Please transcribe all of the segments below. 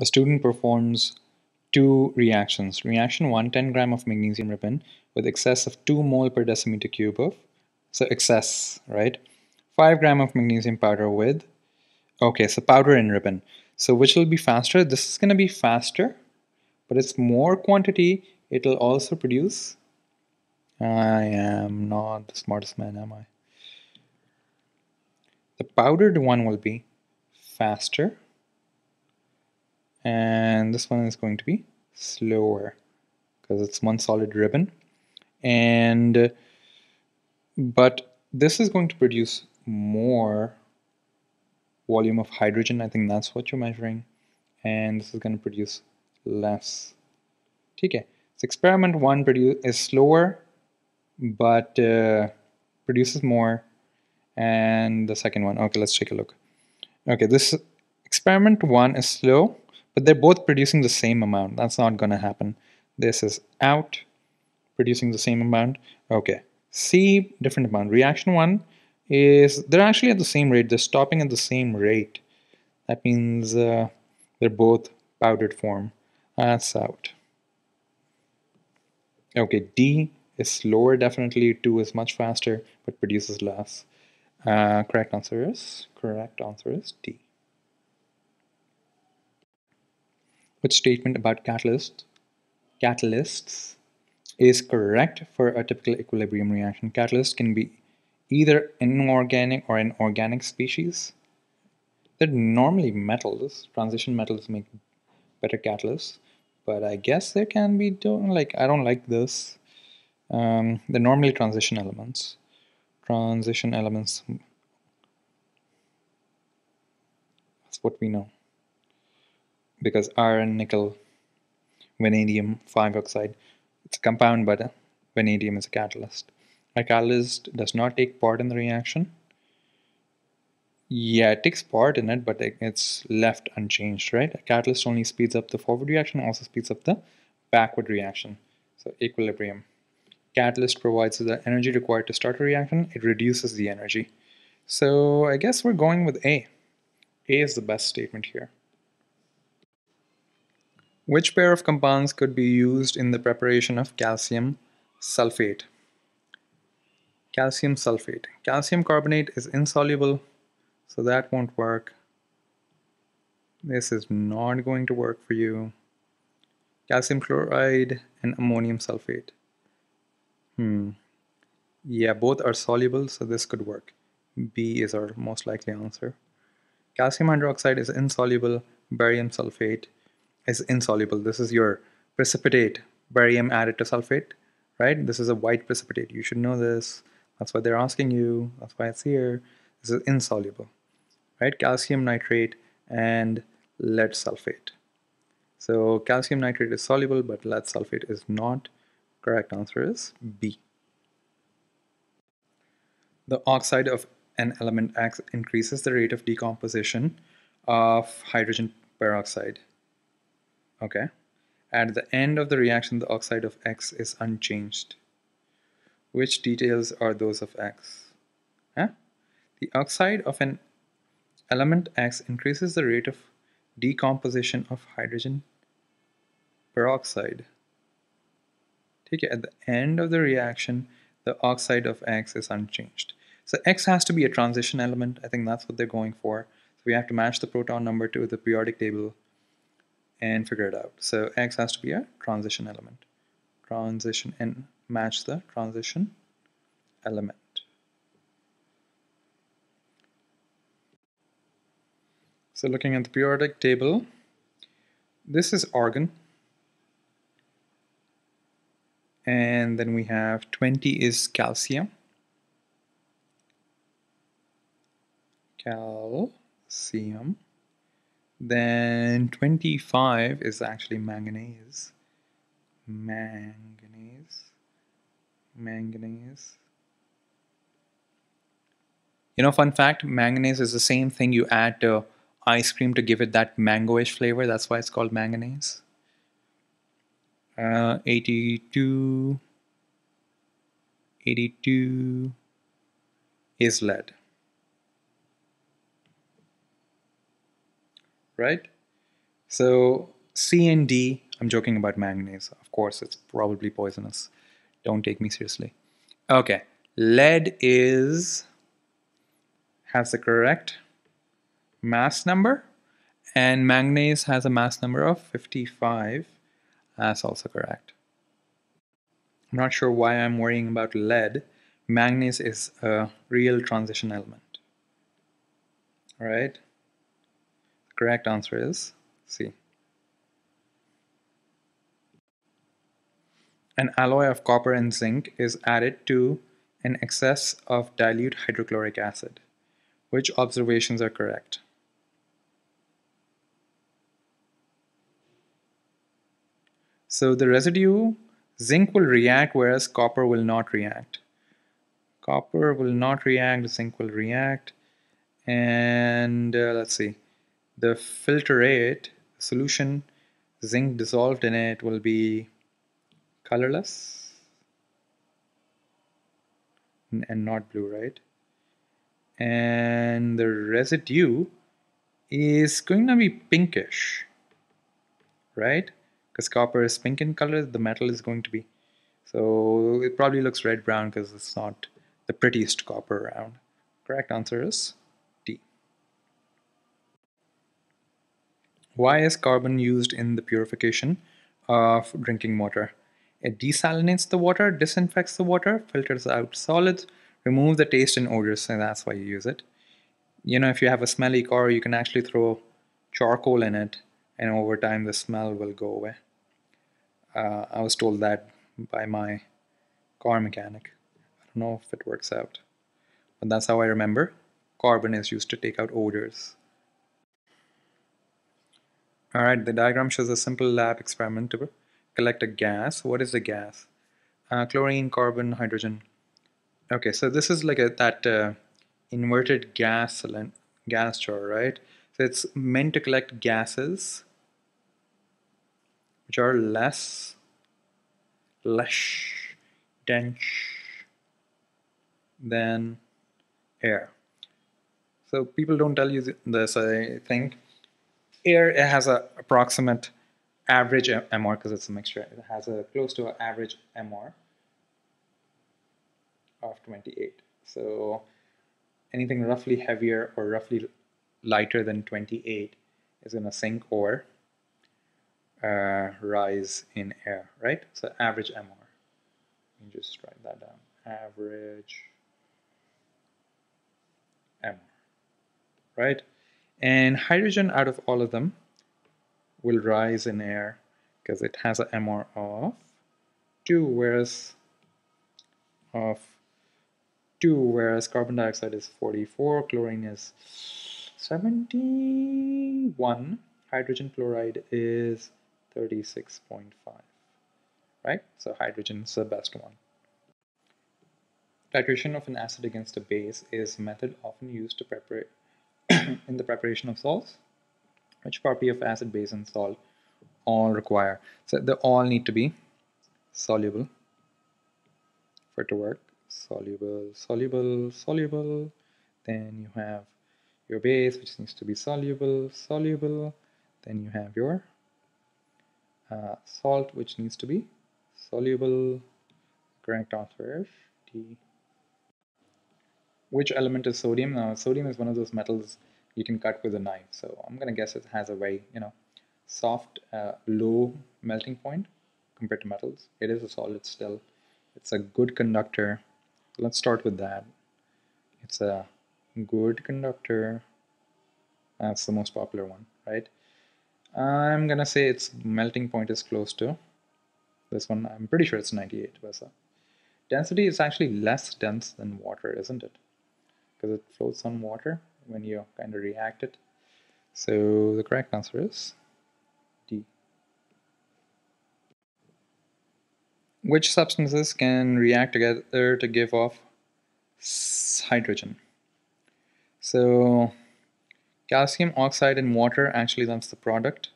a student performs two reactions. Reaction 1, 10 gram of magnesium ribbon with excess of 2 mole per decimeter cube of, so excess, right? 5 gram of magnesium powder with, okay, so powder and ribbon. So which will be faster? This is going to be faster, but it's more quantity. It'll also produce, I am not the smartest man, am I? The powdered one will be faster and this one is going to be slower because it's one solid ribbon. And but this is going to produce more volume of hydrogen. I think that's what you're measuring. And this is going to produce less. Okay so experiment one produce is slower but uh, produces more. And the second one okay let's take a look. Okay this experiment one is slow but they're both producing the same amount. That's not going to happen. This is out, producing the same amount. Okay, C, different amount. Reaction one is, they're actually at the same rate. They're stopping at the same rate. That means uh, they're both powdered form. That's out. Okay, D is slower, definitely. 2 is much faster, but produces less. Uh, correct answer is, correct answer is D. which statement about catalyst, catalysts is correct for a typical equilibrium reaction. Catalyst can be either inorganic or an organic species. They're normally metals. Transition metals make better catalysts, but I guess there can be doing like I don't like this. Um, they're normally transition elements. Transition elements. That's what we know because iron, nickel, vanadium, 5 oxide, it's a compound but uh, vanadium is a catalyst. A catalyst does not take part in the reaction. Yeah, it takes part in it, but it's left unchanged, right? A catalyst only speeds up the forward reaction, also speeds up the backward reaction. So equilibrium. Catalyst provides the energy required to start a reaction. It reduces the energy. So I guess we're going with A. A is the best statement here. Which pair of compounds could be used in the preparation of calcium sulfate? Calcium sulfate. Calcium carbonate is insoluble, so that won't work. This is not going to work for you. Calcium chloride and ammonium sulfate. Hmm. Yeah, both are soluble, so this could work. B is our most likely answer. Calcium hydroxide is insoluble, barium sulfate is insoluble. This is your precipitate barium added to sulfate, right? This is a white precipitate. You should know this. That's why they're asking you. That's why it's here. This is insoluble, right? Calcium nitrate and lead sulfate. So calcium nitrate is soluble, but lead sulfate is not. Correct answer is B. The oxide of an element X increases the rate of decomposition of hydrogen peroxide. Okay. At the end of the reaction, the oxide of X is unchanged. Which details are those of X? Huh? The oxide of an element X increases the rate of decomposition of hydrogen peroxide. Take it at the end of the reaction, the oxide of X is unchanged. So X has to be a transition element. I think that's what they're going for. So we have to match the proton number to the periodic table and figure it out. So X has to be a transition element. Transition and match the transition element. So looking at the periodic table, this is argon. And then we have 20 is calcium. Calcium. Then 25 is actually manganese. Manganese. Manganese. You know, fun fact, manganese is the same thing you add to ice cream to give it that mangoish flavor. That's why it's called manganese. Uh, 82. 82 is lead. Right? So C and D, I'm joking about manganese. Of course, it's probably poisonous. Don't take me seriously. Okay, lead is has the correct mass number and manganese has a mass number of 55. That's also correct. I'm not sure why I'm worrying about lead. Manganese is a real transition element. All right. Correct answer is C. An alloy of copper and zinc is added to an excess of dilute hydrochloric acid. Which observations are correct? So the residue, zinc will react whereas copper will not react. Copper will not react, zinc will react. And uh, let's see, the filtrate solution, zinc dissolved in it will be colorless and not blue, right? And the residue is going to be pinkish, right? Because copper is pink in color, the metal is going to be. So it probably looks red-brown because it's not the prettiest copper around. Correct answer is Why is carbon used in the purification of drinking water? It desalinates the water, disinfects the water, filters out solids, removes the taste and odors, and that's why you use it. You know, if you have a smelly car, you can actually throw charcoal in it, and over time the smell will go away. Uh, I was told that by my car mechanic. I don't know if it works out, but that's how I remember. Carbon is used to take out odors. Alright, the diagram shows a simple lab experiment to collect a gas. What is the gas? Uh, chlorine, carbon, hydrogen. Okay, so this is like a, that uh, inverted gas gas jar, right? So it's meant to collect gases which are less, less dense than air. So people don't tell you this, I think. Air it has a approximate average MR because it's a mixture. It has a close to an average MR of 28. So anything roughly heavier or roughly lighter than 28 is going to sink or uh, rise in air, right? So average MR. Me just write that down. Average MR, right? And hydrogen out of all of them will rise in air because it has a MR of 2, whereas of 2, whereas carbon dioxide is 44, chlorine is 71, hydrogen chloride is 36.5, right? So hydrogen is the best one. Titration of an acid against a base is a method often used to prepare in the preparation of salts which property of acid, base, and salt all require. So they all need to be soluble for it to work. Soluble, soluble, soluble. Then you have your base, which needs to be soluble, soluble. Then you have your uh, salt, which needs to be soluble. Correct answer is D. Which element is sodium? Now, sodium is one of those metals you can cut with a knife. So I'm gonna guess it has a very, you know, soft, uh, low melting point compared to metals. It is a solid still. It's a good conductor. Let's start with that. It's a good conductor. That's the most popular one, right? I'm gonna say its melting point is close to this one. I'm pretty sure it's 98 Vesa. Density is actually less dense than water, isn't it? Because it floats on water when you kind of react it. So the correct answer is D. Which substances can react together to give off hydrogen? So calcium oxide and water, actually that's the product.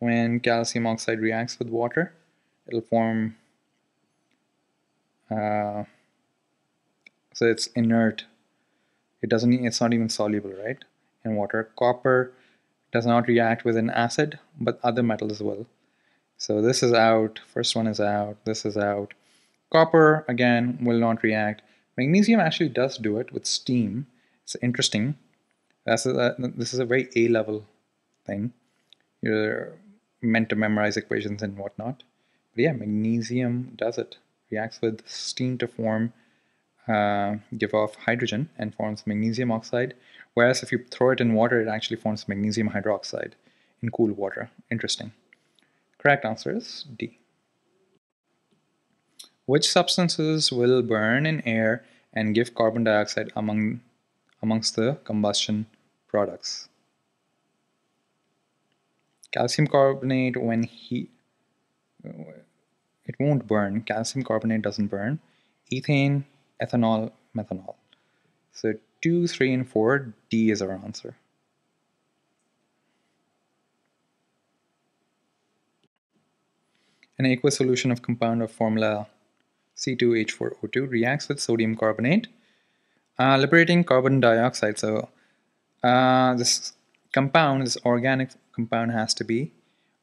When calcium oxide reacts with water, it'll form, uh, so it's inert it doesn't it's not even soluble right in water copper does not react with an acid, but other metals will. So this is out, first one is out, this is out. Copper, again, will not react. Magnesium actually does do it with steam. It's interesting. That's a, uh, this is a very A-level thing. You're meant to memorize equations and whatnot. But yeah, magnesium does it. Reacts with steam to form, uh, give off hydrogen and forms magnesium oxide. Whereas if you throw it in water, it actually forms magnesium hydroxide in cool water. Interesting. Correct answer is D. Which substances will burn in air and give carbon dioxide among amongst the combustion products? Calcium carbonate, when heat, it won't burn. Calcium carbonate doesn't burn. Ethane, ethanol, methanol. So 2, 3, and 4, D is our answer. An aqueous solution of compound of formula C2H4O2 reacts with sodium carbonate, uh, liberating carbon dioxide. So uh, this compound, this organic compound has to be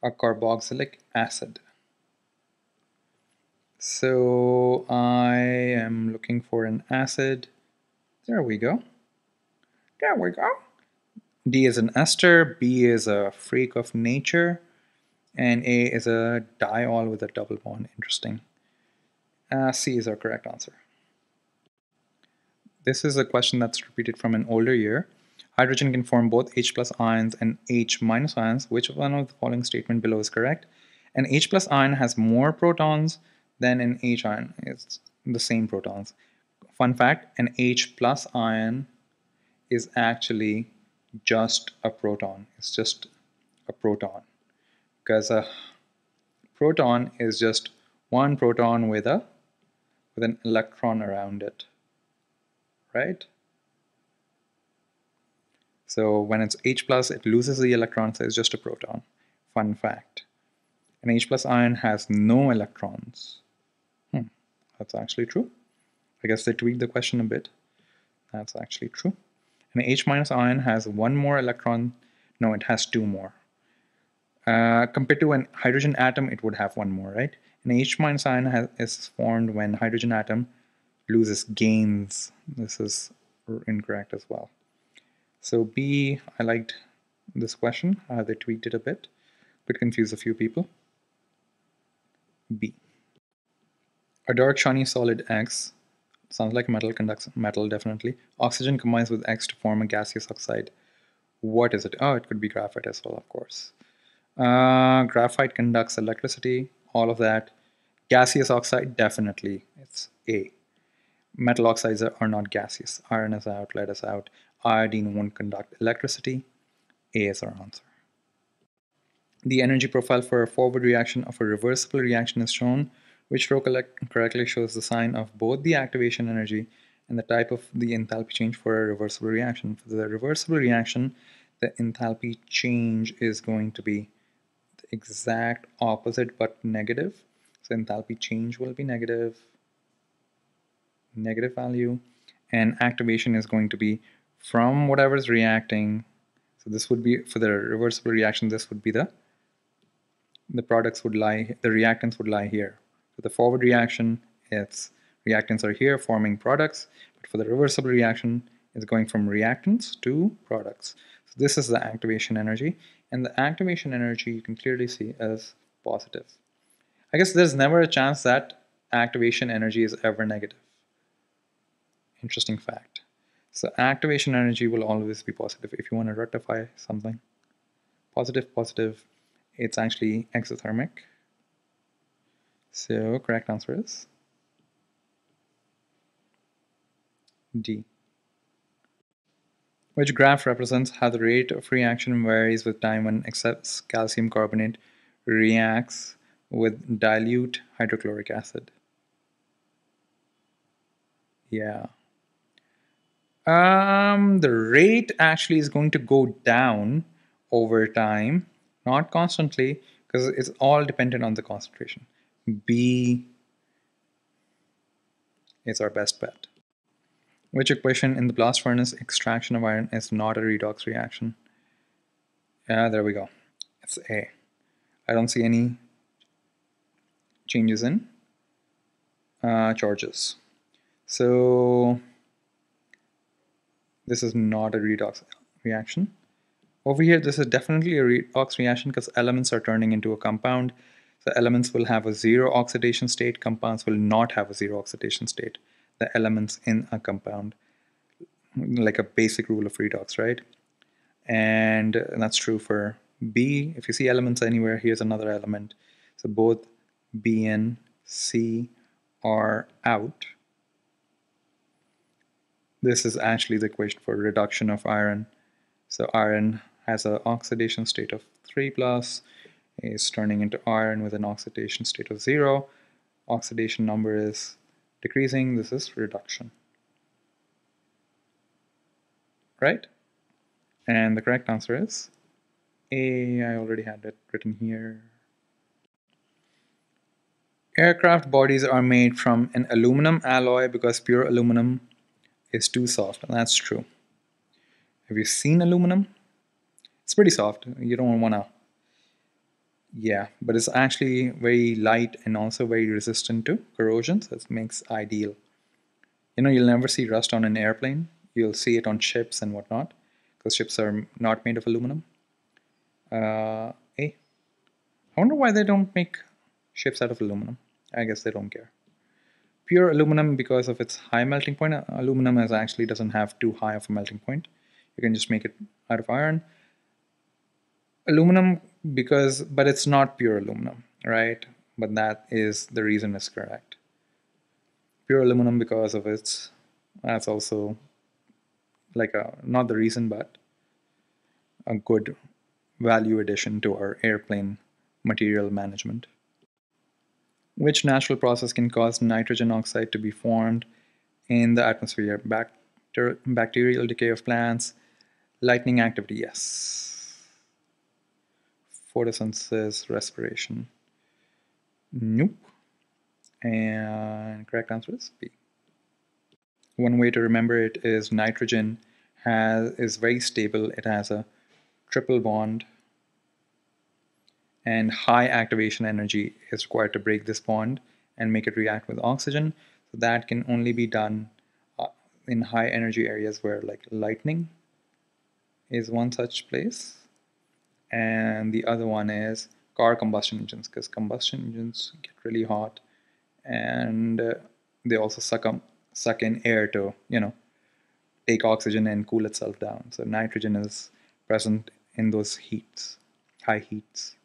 a carboxylic acid. So I am looking for an acid. There we go. There we go. D is an ester, B is a freak of nature, and A is a diol with a double bond. Interesting. Uh, C is our correct answer. This is a question that's repeated from an older year. Hydrogen can form both H plus ions and H minus ions. Which one of the following statement below is correct? An H plus ion has more protons than an H ion. It's the same protons. Fun fact, an H plus ion is actually just a proton. It's just a proton. Because a proton is just one proton with a with an electron around it. Right? So when it's H plus, it loses the electron, so it's just a proton. Fun fact. An H plus ion has no electrons. That's actually true. I guess they tweaked the question a bit. That's actually true. An H minus ion has one more electron. No, it has two more. Uh, compared to an hydrogen atom, it would have one more, right? An H minus ion has, is formed when hydrogen atom loses gains. This is incorrect as well. So B, I liked this question. Uh, they tweaked it a bit. Could confuse a few people. B. A dark shiny solid X, sounds like metal conducts metal definitely. Oxygen combines with X to form a gaseous oxide. What is it? Oh, it could be graphite as well, of course. Uh, graphite conducts electricity, all of that. Gaseous oxide, definitely, it's A. Metal oxides are, are not gaseous. Iron is out, lead is out iodine won't conduct electricity. A is our answer. The energy profile for a forward reaction of a reversible reaction is shown, which row correctly shows the sign of both the activation energy and the type of the enthalpy change for a reversible reaction. For the reversible reaction, the enthalpy change is going to be the exact opposite but negative. So enthalpy change will be negative, negative value, and activation is going to be from whatever is reacting. So this would be, for the reversible reaction, this would be the, the products would lie, the reactants would lie here. For the forward reaction, it's reactants are here forming products, but for the reversible reaction, it's going from reactants to products. So this is the activation energy, and the activation energy you can clearly see as positive. I guess there's never a chance that activation energy is ever negative. Interesting fact. So activation energy will always be positive. If you want to rectify something, positive, positive, it's actually exothermic. So correct answer is D. Which graph represents how the rate of reaction varies with time when excess calcium carbonate reacts with dilute hydrochloric acid. Yeah. Um, the rate actually is going to go down over time, not constantly, because it's all dependent on the concentration. B is our best bet. Which equation in the blast furnace extraction of iron is not a redox reaction? Yeah, there we go. It's A. I don't see any changes in uh, charges. So this is not a redox reaction. Over here, this is definitely a redox reaction because elements are turning into a compound. So elements will have a zero oxidation state, compounds will not have a zero oxidation state. The elements in a compound, like a basic rule of redox, right? And that's true for B. If you see elements anywhere, here's another element. So both B and C are out. This is actually the equation for reduction of iron. So iron has an oxidation state of 3 plus, is turning into iron with an oxidation state of 0. Oxidation number is decreasing, this is reduction. Right? And the correct answer is A. I already had it written here. Aircraft bodies are made from an aluminum alloy because pure aluminum is too soft, and that's true. Have you seen aluminum? It's pretty soft. You don't want to. Yeah, but it's actually very light and also very resistant to corrosion, so it makes ideal. You know, you'll never see rust on an airplane. You'll see it on ships and whatnot, because ships are not made of aluminum. Uh, hey, I wonder why they don't make ships out of aluminum. I guess they don't care. Pure aluminum, because of its high melting point, aluminum is actually doesn't have too high of a melting point. You can just make it out of iron aluminum because but it's not pure aluminum right? But that is the reason is correct. Pure aluminum because of its that's also like a not the reason but a good value addition to our airplane material management which natural process can cause nitrogen oxide to be formed in the atmosphere. Bacter bacterial decay of plants lightning activity yes photosynthesis, respiration. Nope. And correct answer is B. One way to remember it is nitrogen has is very stable. It has a triple bond and high activation energy is required to break this bond and make it react with oxygen. So that can only be done uh, in high energy areas where like lightning is one such place and the other one is car combustion engines because combustion engines get really hot and uh, they also suck up suck in air to you know take oxygen and cool itself down. So nitrogen is present in those heats high heats